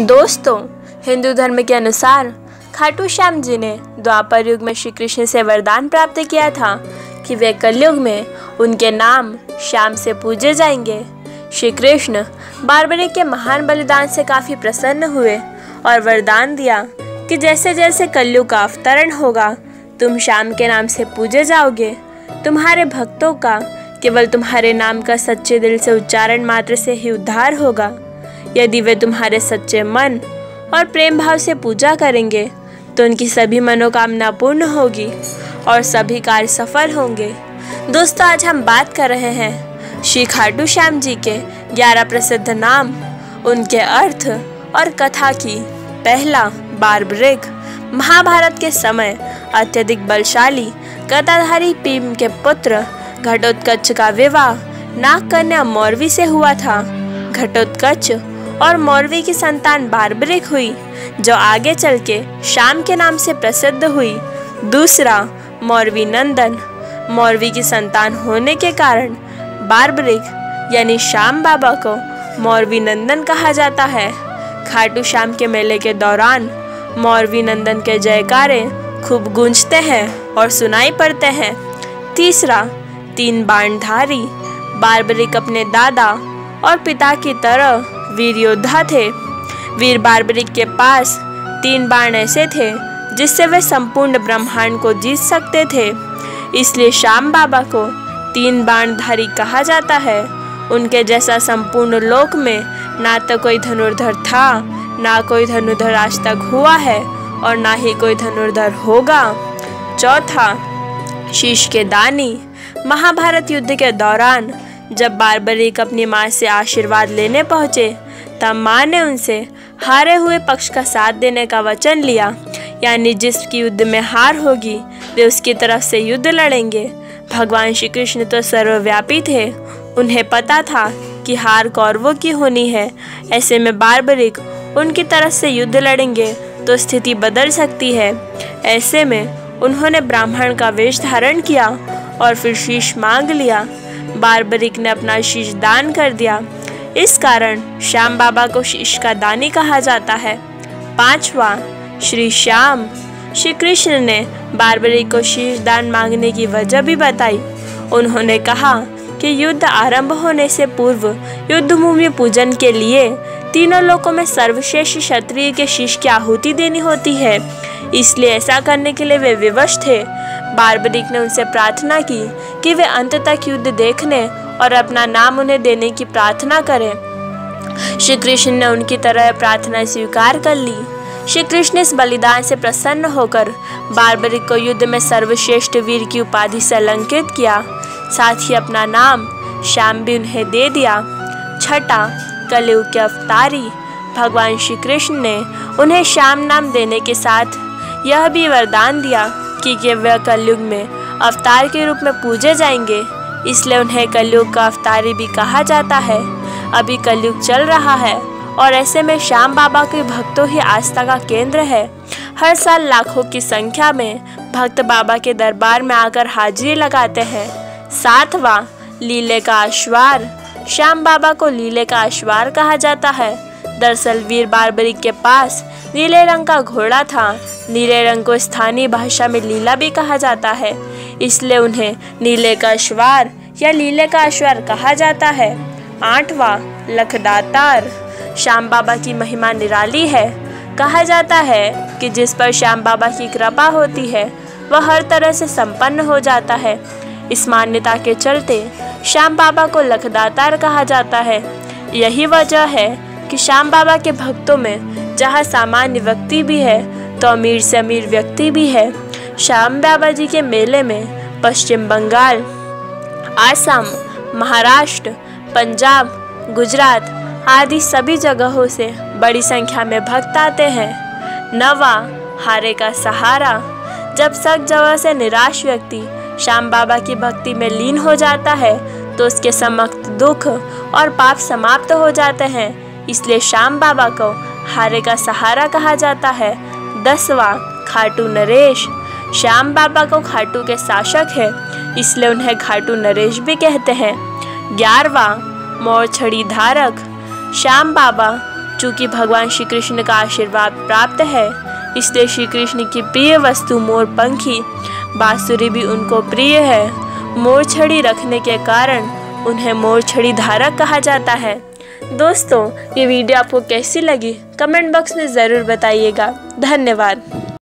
दोस्तों, हिंदू धर्म के अनुसार खाटू श्याम जी ने द्वापर युग में श्री कृष्ण से वरदान प्राप्त किया था कि वे कलयुग में उनके नाम श्याम से पूजे जाएँगे। श्री कृष्ण बारबरी के महान बलिदान से काफ़ी प्रसन्न हुए और वरदान दिया कि जैसे जैसे कलयुग का अवतरण होगा, तुम श्याम के नाम से पूजे जाओगे। तुम्हारे भक्तों का केवल तुम्हारे नाम का सच्चे दिल से उच्चारण मात्र से ही उद्धार होगा। यदि वे तुम्हारे सच्चे मन और प्रेम भाव से पूजा करेंगे तो उनकी सभी मनोकामना पूर्ण होगी और सभी कार्य सफल होंगे। दोस्तों, आज हम बात कर रहे हैं श्री खाटू श्याम जी के ग्यारह प्रसिद्ध नाम, उनके अर्थ और कथा की। पहला बारब्रिक महाभारत के समय अत्यधिक बलशाली, कथाधारी पीम के पुत्र, घटोत्कच का विवाह नाग कन्या मौरवी से हुआ था। घटोत्कच और मौरवी की संतान बारबरिक हुई, जो आगे चल के शाम के नाम से प्रसिद्ध हुई। दूसरा मौरवी नंदन। मौरवी की संतान होने के कारण बारबरिक, यानी श्याम बाबा को मौरवी नंदन कहा जाता है। खाटू श्याम के मेले के दौरान मौरवी नंदन के जयकारे खूब गूंजते हैं और सुनाई पड़ते हैं। तीसरा, तीन बाणधारी। बारबरिक अपने दादा और पिता की तरह वीर योद्धा थे। वीर बार्बरिक के पास तीन बाण ऐसे थे, जिससे वे संपूर्ण ब्रह्मांड को जीत सकते थे। इसलिए श्याम बाबा को तीन बाणधारी कहा जाता है। उनके जैसा संपूर्ण लोक में ना तो कोई धनुर्धर था, ना कोई धनुर्धर आज तक हुआ है, और ना ही कोई धनुर्धर होगा। चौथा, शीश के दानी। महाभारत युद्ध के दौरान जब बारबरिक अपनी माँ से आशीर्वाद लेने पहुँचे तब माँ ने उनसे हारे हुए पक्ष का साथ देने का वचन लिया। यानी जिसकी युद्ध में हार होगी, वे उसकी तरफ़ से युद्ध लड़ेंगे। भगवान श्री कृष्ण तो सर्वव्यापी थे। उन्हें पता था कि हार कौरवों की होनी है। ऐसे में बारबरिक उनकी तरफ़ से युद्ध लड़ेंगे तो स्थिति बदल सकती है। ऐसे में उन्होंने ब्राह्मण का वेश धारण किया और फिर शीश मांग लिया। बारबरिक ने अपना शीश दान कर दिया। इस कारण श्याम बाबा को शीश का दानी कहा जाता है। पांचवा, श्री श्याम। श्री कृष्ण ने बारबरिक को शीश दान मांगने की वजह भी बताई। उन्होंने कहा कि युद्ध आरंभ होने से पूर्व युद्ध भूमि पूजन के लिए तीनों लोकों में सर्वश्रेष्ठ क्षत्रिय के शीश की आहुति देनी होती है। इसलिए ऐसा करने के लिए वे विवश थे। बारबरिक ने उनसे प्रार्थना की कि वे अंत तक युद्ध देखने और अपना नाम उन्हें देने की प्रार्थना करें। श्री कृष्ण ने उनकी तरह प्रार्थना स्वीकार कर ली। श्री कृष्ण इस बलिदान से प्रसन्न होकर बारबरिक को युद्ध में सर्वश्रेष्ठ वीर की उपाधि से अलंकृत किया। साथ ही अपना नाम श्याम भी उन्हें दे दिया। छठा, कलयुग के अवतारी, भगवान श्री कृष्ण ने उन्हें श्याम नाम देने के साथ यह भी वरदान दिया कि वह कलयुग में अवतार के रूप में पूजे जाएँगे। इसलिए उन्हें कलयुग का अवतारी भी कहा जाता है। अभी कलयुग चल रहा है और ऐसे में श्याम बाबा के भक्तों ही आस्था का केंद्र है। हर साल लाखों की संख्या में भक्त बाबा के दरबार में आकर हाजिरी लगाते हैं। सातवां लीले का अश्वार श्याम बाबा को लीले का अश्वार कहा जाता है। दरअसल वीर बारबरी के पास नीले रंग का घोड़ा था। नीले रंग को स्थानीय भाषा में लीला भी कहा जाता है। इसलिए उन्हें नीले का अश्वार या लीले का अश्वार कहा जाता है। आठवां, लखदातार। श्याम बाबा की महिमा निराली है। कहा जाता है कि जिस पर श्याम बाबा की कृपा होती है, वह हर तरह से संपन्न हो जाता है। इस मान्यता के चलते श्याम बाबा को लखदातार कहा जाता है। यही वजह है कि श्याम बाबा के भक्तों में जहाँ सामान्य व्यक्ति भी है तो अमीर से अमीर व्यक्ति भी है। श्याम बाबा जी के मेले में पश्चिम बंगाल, आसाम, महाराष्ट्र, पंजाब, गुजरात आदि सभी जगहों से बड़ी संख्या में भक्त आते हैं। नवा, हारे का सहारा, जब सब जगह से निराश व्यक्ति श्याम बाबा की भक्ति में लीन हो जाता है तो उसके समक्त दुख और पाप समाप्त हो जाते हैं। इसलिए श्याम बाबा को हारे का सहारा कहा जाता है। दसवां खाटू नरेश। श्याम बाबा को खाटू के शासक है, इसलिए उन्हें खाटू नरेश भी कहते हैं। ग्यारहवा मोरछड़ी धारक। श्याम बाबा, चूँकि भगवान श्री कृष्ण का आशीर्वाद प्राप्त है, इसलिए श्री कृष्ण की प्रिय वस्तु मोर पंखी, बांसुरी भी उनको प्रिय है। मोरछड़ी रखने के कारण उन्हें मोरछड़ी धारक कहा जाता है। दोस्तों ये वीडियो आपको कैसी लगी? कमेंट बॉक्स में ज़रूर बताइएगा। धन्यवाद।